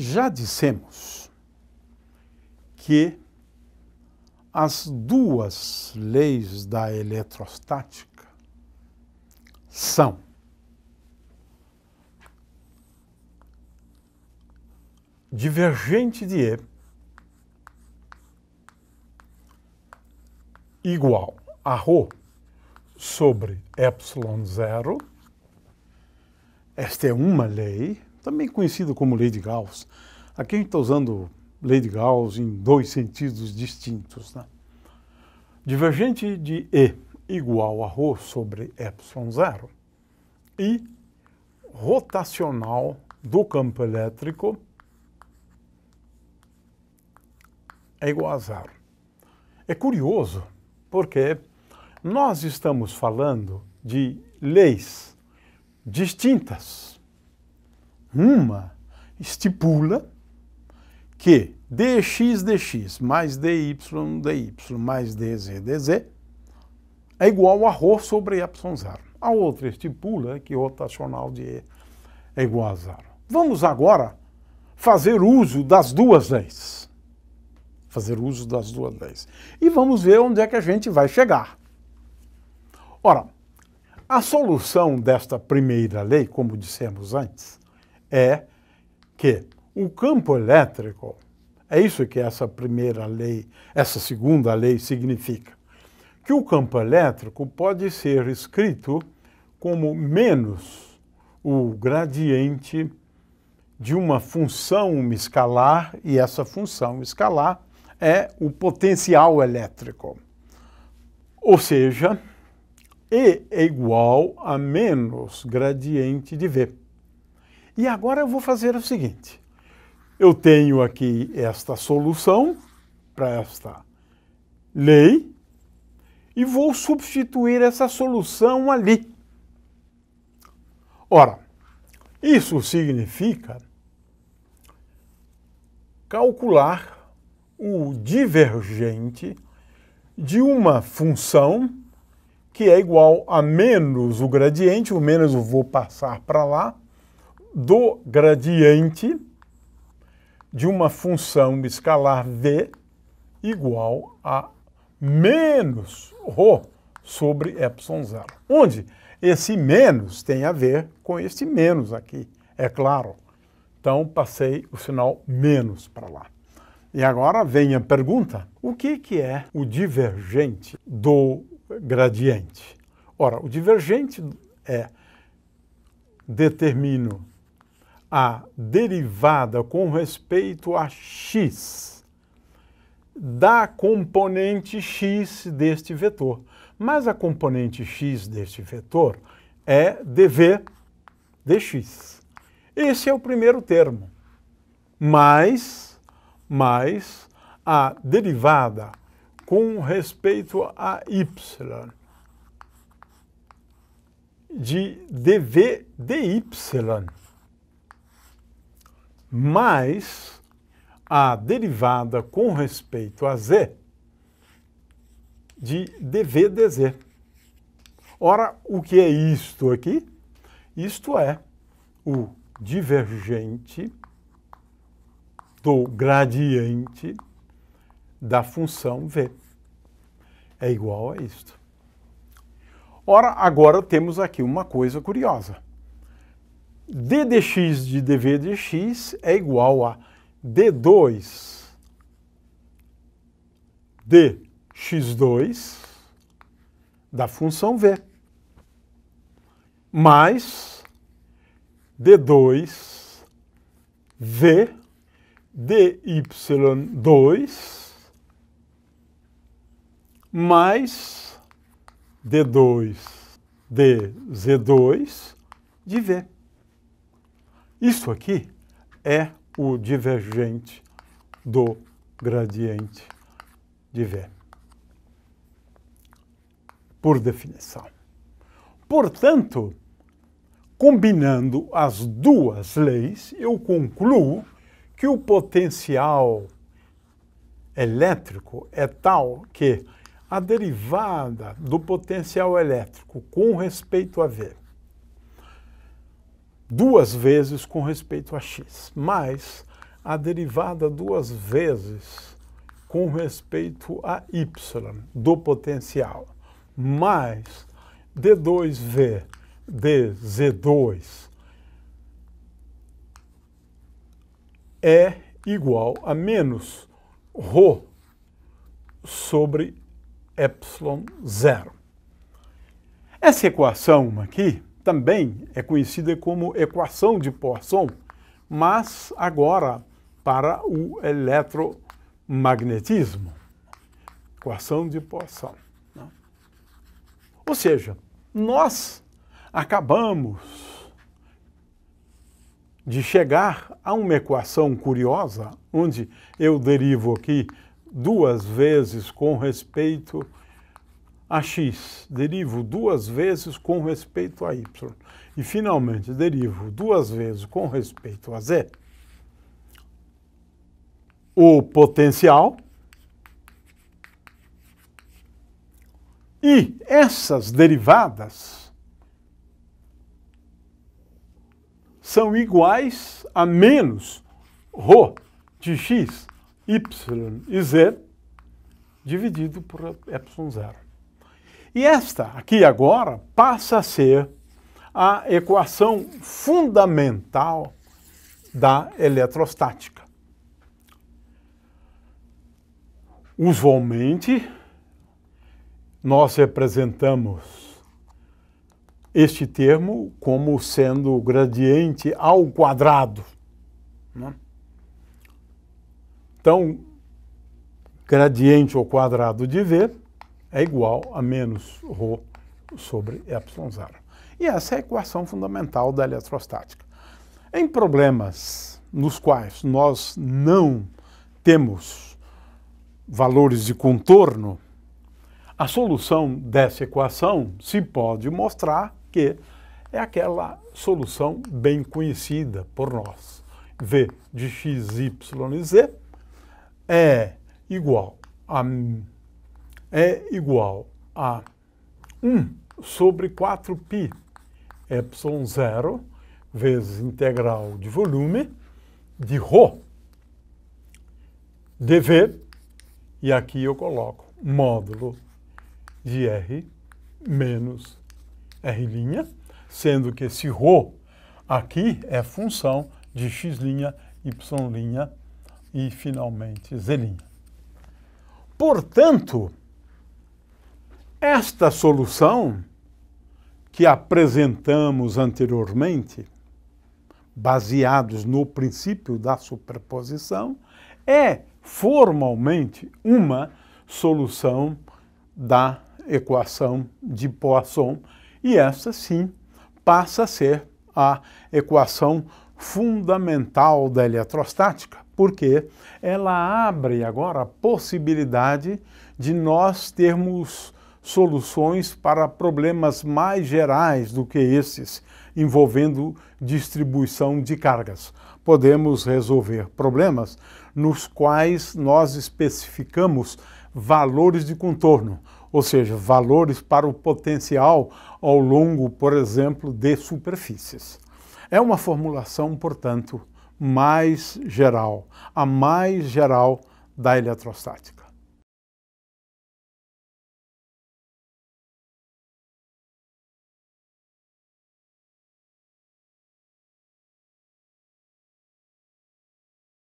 Já dissemos que as duas leis da eletrostática são divergente de E igual a ρ sobre epsilon zero. Esta é uma lei, também conhecida como lei de Gauss. Aqui a gente está usando lei de Gauss em dois sentidos distintos. Né? Divergente de E igual a ρ sobre epsilon zero e rotacional do campo elétrico é igual a zero. É curioso porque nós estamos falando de leis distintas. Uma estipula que dx dx mais dy dy mais dz dz é igual a ρ sobre y0. A outra estipula que o rotacional de E é igual a zero. Vamos agora fazer uso das duas leis fazer uso das duas leis. E vamos ver onde é que a gente vai chegar. Ora, a solução desta primeira lei, como dissemos antes, é que o campo elétrico, é isso que essa primeira lei, essa segunda lei significa, que o campo elétrico pode ser escrito como menos o gradiente de uma função escalar, e essa função escalar é o potencial elétrico. Ou seja, E é igual a menos gradiente de V. E agora eu vou fazer o seguinte. Eu tenho aqui esta solução para esta lei e vou substituir essa solução ali. Ora, isso significa calcular o divergente de uma função que é igual a menos o gradiente, o menos eu vou passar para lá, do gradiente de uma função escalar v igual a menos ρ sobre epsilon zero. Onde esse menos tem a ver com este menos aqui, é claro. Então, passei o sinal menos para lá. E agora vem a pergunta: o que, que é o divergente do gradiente? Ora, o divergente é determino a derivada com respeito a x da componente x deste vetor. Mas a componente x deste vetor é dv dx. Esse é o primeiro termo. Mais mais a derivada com respeito a y de dv dy mais a derivada com respeito a z de dv dz. Ora, o que é isto aqui? Isto é o divergente do gradiente da função v. É igual a isto. Ora, agora temos aqui uma coisa curiosa. D dx de dv dx é igual a d2 dx2 da função v mais d2 v dy2 mais d2 dz2 de v. Isso aqui é o divergente do gradiente de v. Por definição. Portanto, combinando as duas leis, eu concluo que o potencial elétrico é tal que a derivada do potencial elétrico com respeito a V, duas vezes com respeito a x, mais a derivada duas vezes com respeito a y do potencial mais d2v dz2 é igual a menos ρ sobre epsilon zero. Essa equação aqui também é conhecida como equação de Poisson, mas agora para o eletromagnetismo. Equação de Poisson. Né? Ou seja, nós acabamos de chegar a uma equação curiosa, onde eu derivo aqui duas vezes com respeito a x, derivo duas vezes com respeito a y, e finalmente derivo duas vezes com respeito a z, o potencial e essas derivadas são iguais a menos ρ de x, y e z dividido por epsilon zero. E esta aqui agora passa a ser a equação fundamental da eletrostática. Usualmente, nós representamos este termo como sendo gradiente ao quadrado. Né? Então, gradiente ao quadrado de V é igual a menos ρ sobre epsilon zero. E essa é a equação fundamental da eletrostática. Em problemas nos quais nós não temos valores de contorno, a solução dessa equação se pode mostrar que é aquela solução bem conhecida por nós. V de x, y e z é igual a é igual a 1 sobre 4π epsilon zero vezes integral de volume de ρ dv, e aqui eu coloco módulo de R menos R', sendo que esse ρ aqui é função de x', y' e finalmente z'. Portanto, esta solução que apresentamos anteriormente, baseados no princípio da superposição, é formalmente uma solução da equação de Poisson. E essa sim passa a ser a equação fundamental da eletrostática, porque ela abre agora a possibilidade de nós termos soluções para problemas mais gerais do que esses, envolvendo distribuição de cargas. Podemos resolver problemas nos quais nós especificamos valores de contorno, ou seja, valores para o potencial ao longo, por exemplo, de superfícies. É uma formulação, portanto, mais geral, a mais geral da eletrostática.